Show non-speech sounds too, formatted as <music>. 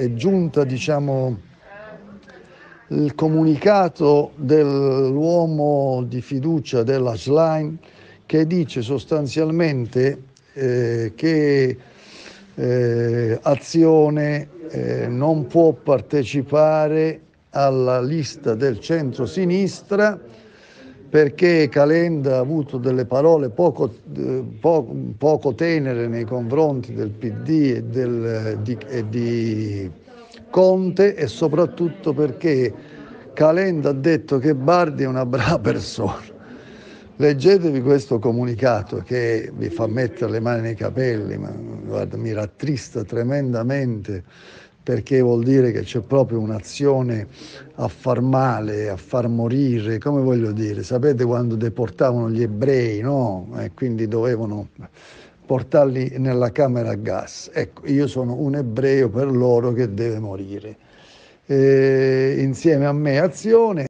è giunta diciamo, il comunicato dell'uomo di fiducia della Schlein che dice sostanzialmente eh, che eh, Azione eh, non può partecipare alla lista del centro-sinistra perché Calenda ha avuto delle parole poco, eh, poco, poco tenere nei confronti del PD e, del, di, e di Conte e soprattutto perché Calenda ha detto che Bardi è una brava <laughs> persona. Leggetevi questo comunicato che vi fa mettere le mani nei capelli, ma guarda, mi rattrista tremendamente perché vuol dire che c'è proprio un'azione a far male, a far morire, come voglio dire, sapete quando deportavano gli ebrei, no? E quindi dovevano portarli nella camera a gas. Ecco, io sono un ebreo per loro che deve morire. E insieme a me azione